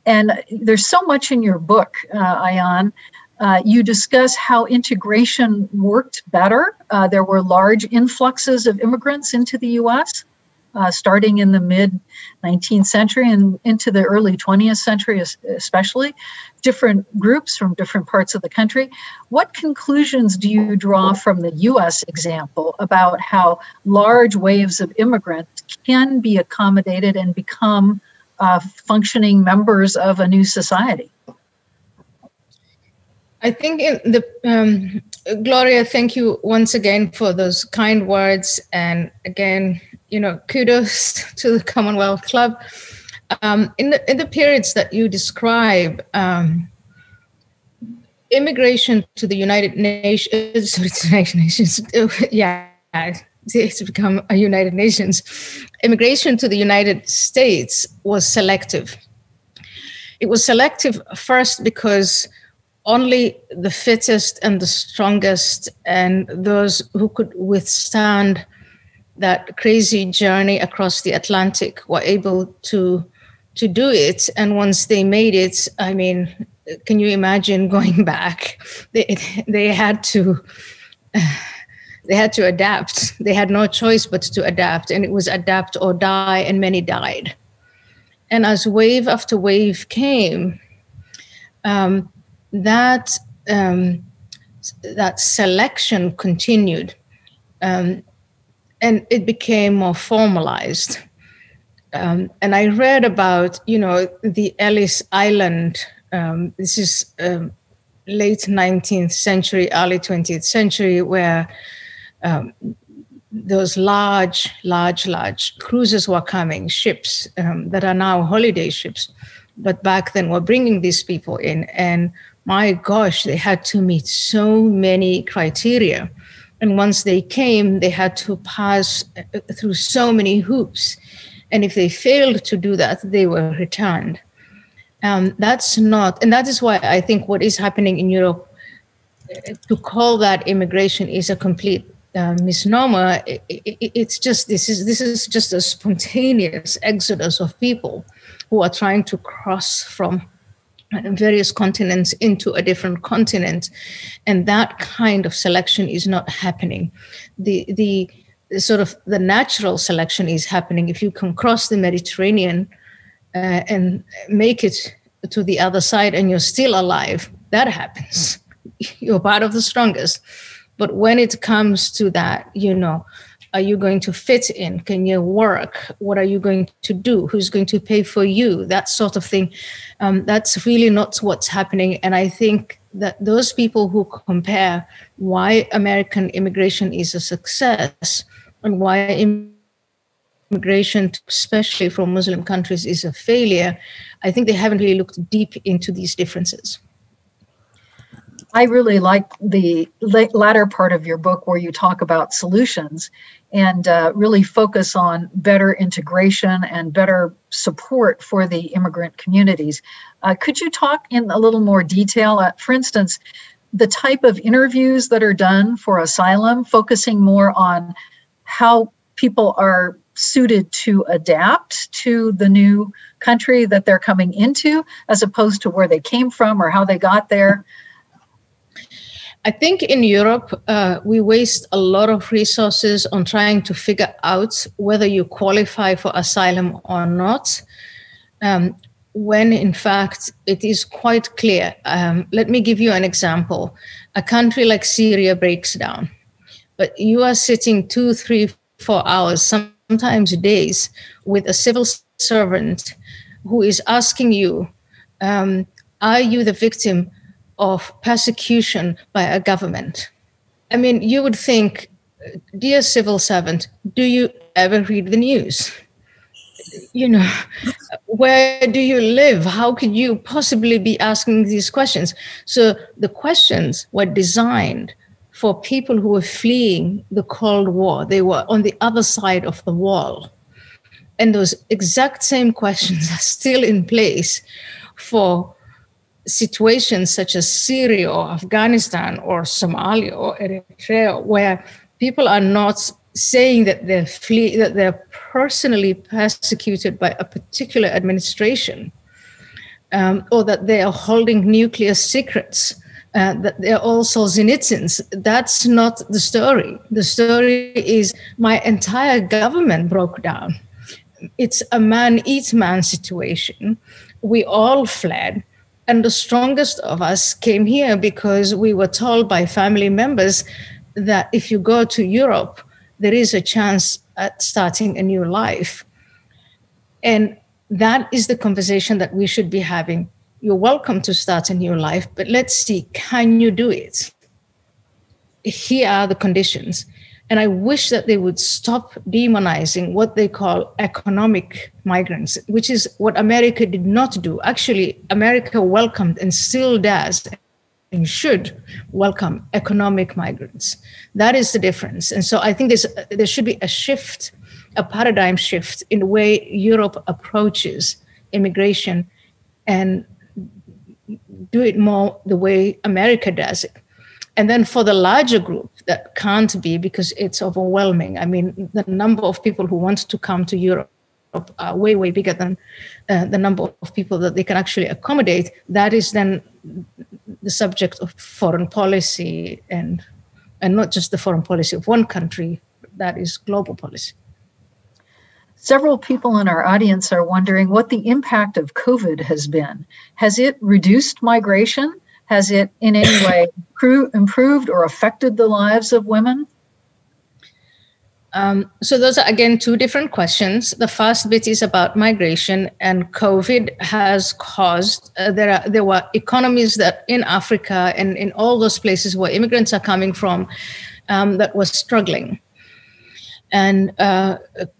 Speaker 2: And there's so much in your book, uh, Ayaan. Uh, you discuss how integration worked better. Uh, there were large influxes of immigrants into the US uh, starting in the mid 19th century and into the early 20th century, especially, different groups from different parts of the country. What conclusions do you draw from the US example about how large waves of immigrants can be accommodated and become uh, functioning members of a new society?
Speaker 4: I think the um, Gloria, thank you once again for those kind words, and again, you know, kudos to the Commonwealth Club. Um, in the in the periods that you describe, um, immigration to the United Nations, sorry, United Nations, yeah, it's become a United Nations. Immigration to the United States was selective. It was selective first because only the fittest and the strongest and those who could withstand that crazy journey across the Atlantic were able to to do it. And once they made it, I mean, can you imagine going back? They they had to they had to adapt. They had no choice but to adapt, and it was adapt or die, and many died. And as wave after wave came, um, that um, that selection continued. Um, and it became more formalized. Um, and I read about, you know, the Ellis Island. Um, this is um, late 19th century, early 20th century, where um, those large, large, large cruises were coming, ships um, that are now holiday ships, but back then were bringing these people in. And my gosh, they had to meet so many criteria and once they came, they had to pass uh, through so many hoops. And if they failed to do that, they were returned. Um, that's not, and that is why I think what is happening in Europe, uh, to call that immigration is a complete uh, misnomer. It, it, it's just this is this is just a spontaneous exodus of people who are trying to cross from various continents into a different continent. And that kind of selection is not happening. The the sort of the natural selection is happening. If you can cross the mediterranean uh, and make it to the other side and you're still alive that happens. You're part of the strongest. But when it comes to that you know are you going to fit in? Can you work? What are you going to do? Who's going to pay for you? That sort of thing. Um, that's really not what's happening. And I think that those people who compare why American immigration is a success and why immigration, especially from Muslim countries, is a failure, I think they haven't really looked deep into these differences.
Speaker 2: I really like the latter part of your book where you talk about solutions and uh, really focus on better integration and better support for the immigrant communities. Uh, could you talk in a little more detail? Uh, for instance, the type of interviews that are done for asylum, focusing more on how people are suited to adapt to the new country that they're coming into, as opposed to where they came from or how they got there.
Speaker 4: I think in Europe, uh, we waste a lot of resources on trying to figure out whether you qualify for asylum or not, um, when in fact it is quite clear. Um, let me give you an example. A country like Syria breaks down, but you are sitting two, three, four hours, sometimes days, with a civil servant who is asking you, um, Are you the victim? Of persecution by a government. I mean, you would think, dear civil servant, do you ever read the news? You know, where do you live? How could you possibly be asking these questions? So the questions were designed for people who were fleeing the Cold War. They were on the other side of the wall. And those exact same questions are still in place for situations such as Syria or Afghanistan or Somalia or Eritrea, where people are not saying that they're that they're personally persecuted by a particular administration, um, or that they are holding nuclear secrets, uh, that they're all Solzhenitsyns. That's not the story. The story is my entire government broke down. It's a man eats man situation. We all fled and the strongest of us came here because we were told by family members that if you go to Europe, there is a chance at starting a new life. And that is the conversation that we should be having. You're welcome to start a new life, but let's see can you do it? Here are the conditions. And I wish that they would stop demonizing what they call economic migrants, which is what America did not do. Actually, America welcomed and still does and should welcome economic migrants. That is the difference. And so I think there's, there should be a shift, a paradigm shift in the way Europe approaches immigration and do it more the way America does it. And then for the larger group that can't be because it's overwhelming. I mean, the number of people who want to come to Europe are way, way bigger than uh, the number of people that they can actually accommodate. That is then the subject of foreign policy and and not just the foreign policy of one country, that is global policy.
Speaker 2: Several people in our audience are wondering what the impact of COVID has been. Has it reduced migration? Has it in any way improved or affected the lives of women?
Speaker 4: Um, so those are again two different questions. The first bit is about migration, and COVID has caused uh, there are there were economies that in Africa and in all those places where immigrants are coming from um, that were struggling, and uh,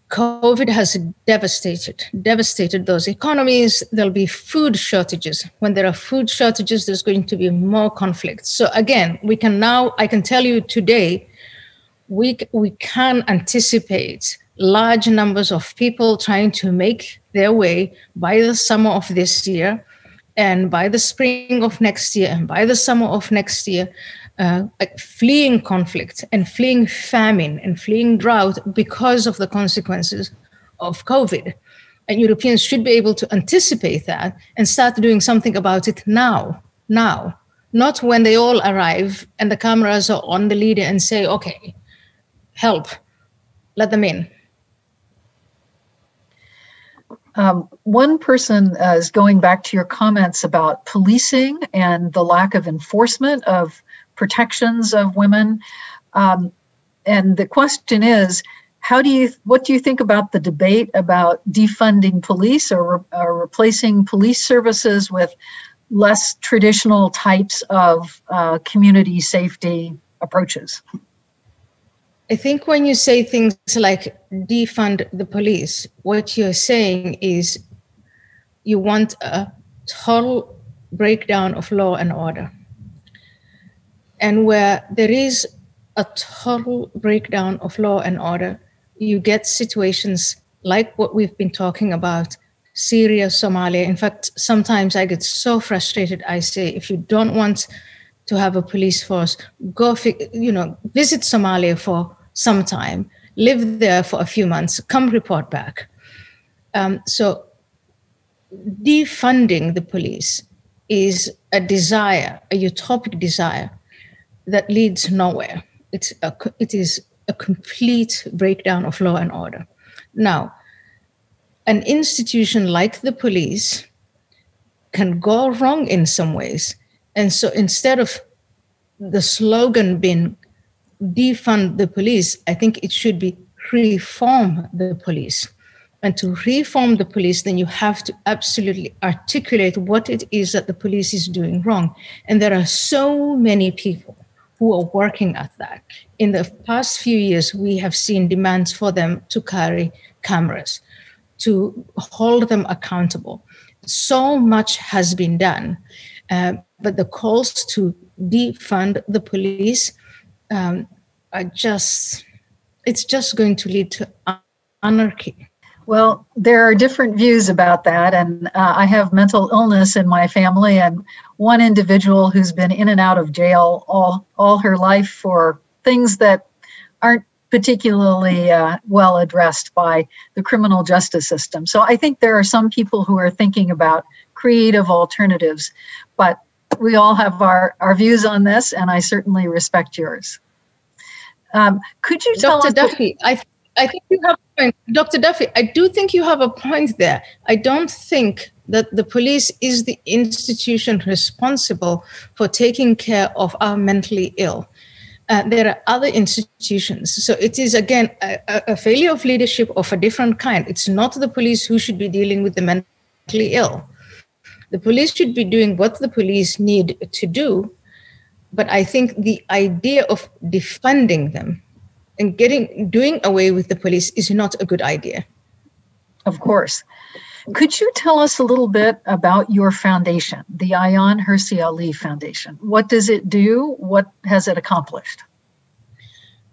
Speaker 4: COVID has devastated, devastated those economies. There'll be food shortages. When there are food shortages, there's going to be more conflict. So again, we can now, I can tell you today, we, we can anticipate large numbers of people trying to make their way by the summer of this year and by the spring of next year and by the summer of next year uh, like fleeing conflict and fleeing famine and fleeing drought because of the consequences of COVID. And Europeans should be able to anticipate that and start doing something about it now, now, not when they all arrive and the cameras are on the leader and say, okay, help, let them in.
Speaker 2: Um, one person uh, is going back to your comments about policing and the lack of enforcement of protections of women. Um, and the question is, how do you what do you think about the debate about defunding police or, or replacing police services with less traditional types of uh, community safety approaches?
Speaker 4: I think when you say things like defund the police, what you're saying is you want a total breakdown of law and order And where there is a total breakdown of law and order, you get situations like what we've been talking about Syria, Somalia. In fact, sometimes I get so frustrated. I say, if you don't want to have a police force, go, you know, visit Somalia for some time, live there for a few months, come report back. Um, so, defunding the police is a desire, a utopic desire that leads nowhere. It's a, it is a complete breakdown of law and order. Now, an institution like the police can go wrong in some ways. And so instead of the slogan being defund the police, I think it should be reform the police. And to reform the police, then you have to absolutely articulate what it is that the police is doing wrong. And there are so many people who are working at that. In the past few years, we have seen demands for them to carry cameras to hold them accountable. So much has been done, uh, but the calls to defund the police um, are just, it's just going to lead to anarchy.
Speaker 2: Well, there are different views about that. And uh, I have mental illness in my family, and one individual who's been in and out of jail all, all her life for things that aren't particularly uh, well addressed by the criminal justice system. So I think there are some people who are thinking about creative alternatives, but we all have our, our views on this, and I certainly respect yours. Um, could you tell
Speaker 4: Dr.
Speaker 2: us?
Speaker 4: Duffy, I, I think you have a point. Dr. Duffy, I do think you have a point there. I don't think that the police is the institution responsible for taking care of our mentally ill uh, there are other institutions. So it is, again, a, a, failure of leadership of a different kind. It's not the police who should be dealing with the mentally ill. The police should be doing what the police need to do. But I think the idea of defunding them and getting doing away with the police is not a good idea.
Speaker 2: Of course. Could you tell us a little bit about your foundation, the Ayaan Hirsi Ali Foundation? What does it do? What has it accomplished?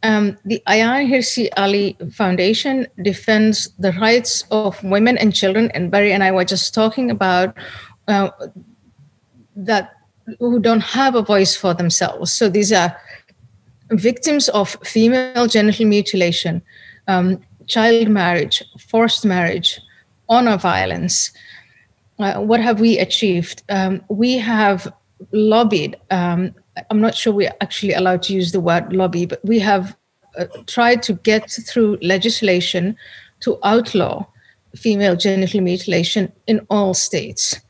Speaker 4: Um, the Ayaan Hirsi Ali Foundation defends the rights of women and children, and Bari and I were just talking about uh, that who don't have a voice for themselves. So these are victims of female genital mutilation, um, child marriage, forced marriage, honor violence, uh, what have we achieved? Um, we have lobbied. Um, I'm not sure we're actually allowed to use the word lobby, but we have uh, tried to get through legislation to outlaw female genital mutilation in all states.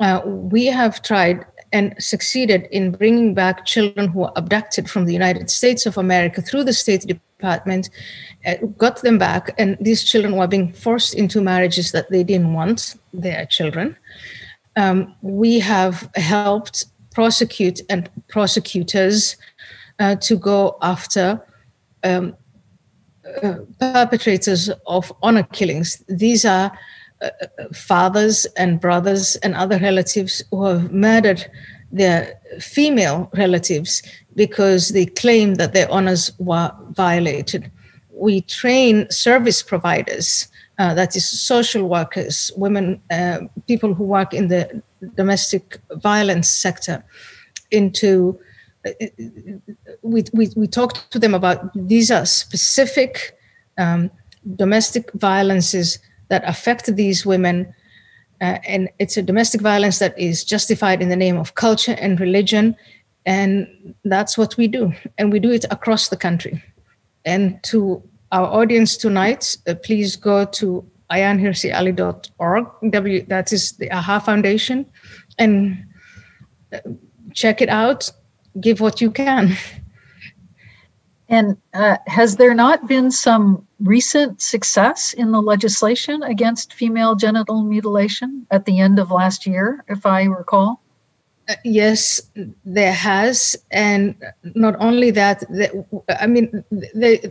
Speaker 4: Uh, we have tried and succeeded in bringing back children who were abducted from the United States of America through the State Department uh, got them back, and these children were being forced into marriages that they didn't want their children. Um, we have helped prosecute and prosecutors uh, to go after um, uh, perpetrators of honor killings. These are fathers and brothers and other relatives who have murdered their female relatives because they claim that their honors were violated. We train service providers, uh, that is, social workers, women, uh, people who work in the domestic violence sector, into we, we, we talk to them about these are specific um, domestic violences that affect these women. Uh, and it's a domestic violence that is justified in the name of culture and religion. And that's what we do. And we do it across the country. And to our audience tonight, uh, please go to ayaanhirsiali.org. W, that is the AHA Foundation, and uh, check it out. Give what you can.
Speaker 2: And uh, has there not been some recent success in the legislation against female genital mutilation at the end of last year, if I recall?
Speaker 4: Uh, yes, there has, and not only that. I mean,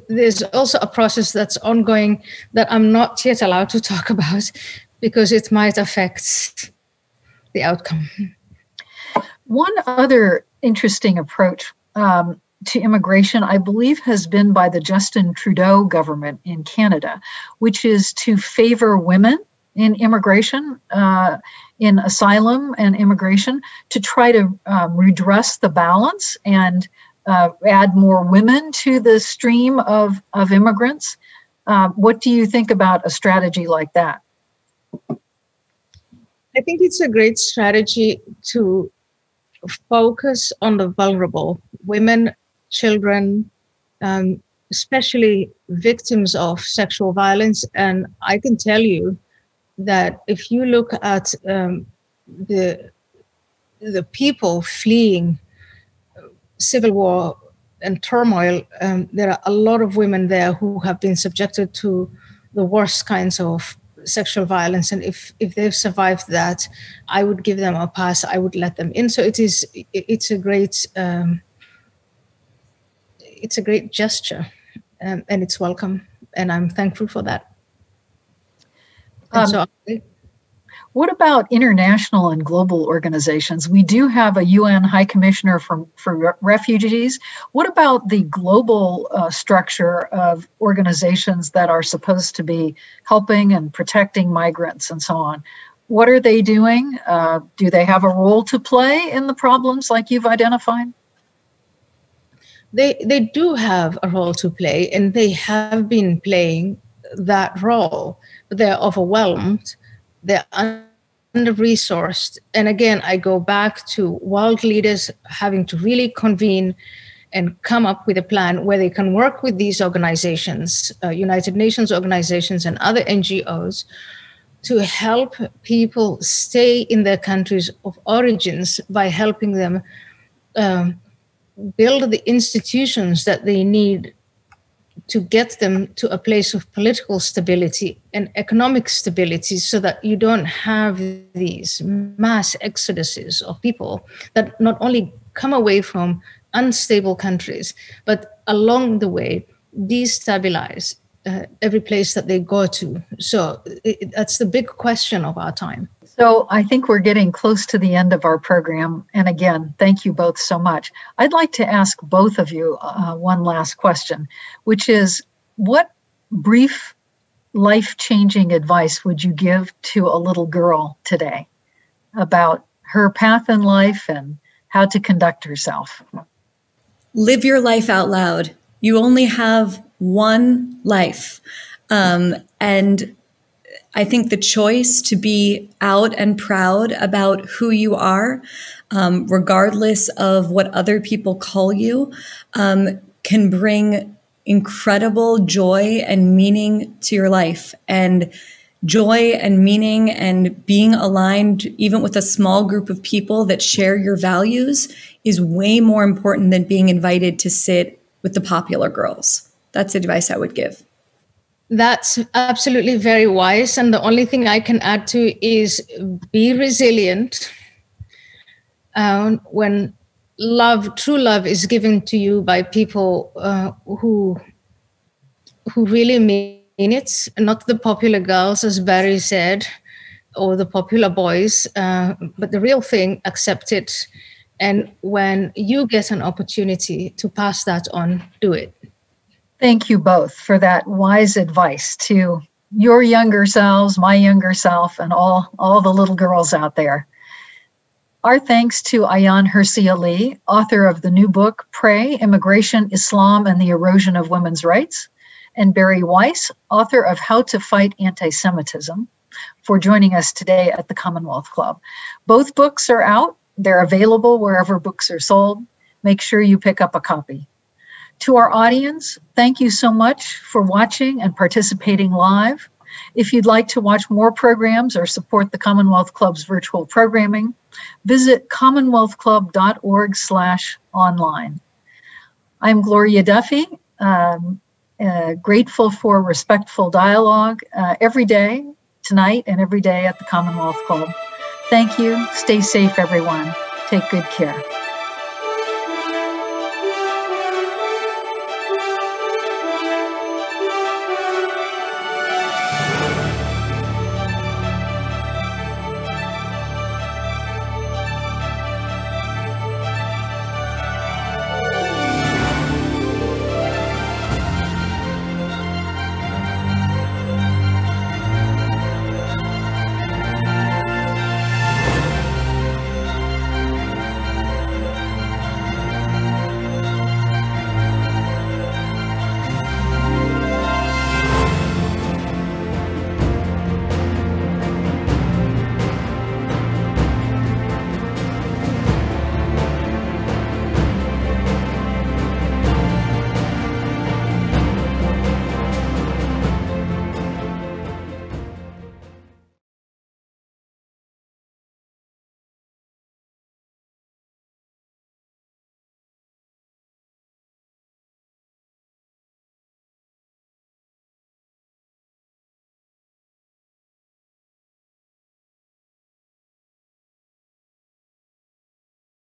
Speaker 4: there's also a process that's ongoing that I'm not yet allowed to talk about because it might affect the outcome.
Speaker 2: One other interesting approach um, to immigration, I believe, has been by the Justin Trudeau government in Canada, which is to favor women in immigration, uh, in asylum and immigration, to try to um, redress the balance and uh, add more women to the stream of, of immigrants. Uh, what do you think about a strategy like that?
Speaker 4: I think it's a great strategy to focus on the vulnerable women, children, um, especially victims of sexual violence. And I can tell you that if you look at um, the the people fleeing civil war and turmoil, um, there are a lot of women there who have been subjected to the worst kinds of sexual violence. And if if they've survived that i would give them a pass. I would let them in. So it is it's a great um, it's a great gesture um, and it's welcome and i'm thankful for that
Speaker 2: um, so what about international and global organizations? We do have a UN High Commissioner for, for Refugees. What about the global uh, structure of organizations that are supposed to be helping and protecting migrants and so on? What are they doing? Uh, do they have a role to play in the problems like you've identified?
Speaker 4: They, they do have a role to play, and they have been playing that role, but they're overwhelmed they're under resourced. And again, I go back to world leaders having to really convene and come up with a plan where they can work with these organizations, uh, United Nations organizations, and other NGOs to help people stay in their countries of origins by helping them um, build the institutions that they need to get them to a place of political stability and economic stability so that you don't have these mass exoduses of people that not only come away from unstable countries, but along the way destabilize uh, every place that they go to. So it, that's the big question of our time.
Speaker 2: So I think we're getting close to the end of our program. And again, thank you both so much. I'd like to ask both of you uh, one last question, which is what brief life changing advice would you give to a little girl today about her path in life and how to conduct herself?
Speaker 3: Live your life out loud. You only have one life. Um, and I think the choice to be out and proud about who you are, um, regardless of what other people call you, um, can bring incredible joy and meaning to your life. And joy and meaning and being aligned, even with a small group of people that share your values, is way more important than being invited to sit with the popular girls. That's the advice I would give.
Speaker 4: That's absolutely very wise. And the only thing I can add to is be resilient. Um, when love, true love, is given to you by people uh, who who really mean it, not the popular girls, as Bari said, or the popular boys, uh, but the real thing. Accept it, and when you get an opportunity to pass that on, do it.
Speaker 2: Thank you both for that wise advice to your younger selves, my younger self, and all, all the little girls out there. Our thanks to Ayaan Hirsi Ali, author of the new book, Prey Immigration, Islam, and the Erosion of Women's Rights, and Bari Weiss, author of How to Fight Anti Semitism, for joining us today at the Commonwealth Club. Both books are out, they're available wherever books are sold. Make sure you pick up a copy. To our audience, thank you so much for watching and participating live. If you'd like to watch more programs or support the Commonwealth Club's virtual programming, visit commonwealthclub.org slash online. I'm Gloria Duffy, um, uh, grateful for respectful dialogue uh, every day, tonight and every day at the Commonwealth Club. Thank you. Stay safe, everyone. Take good care.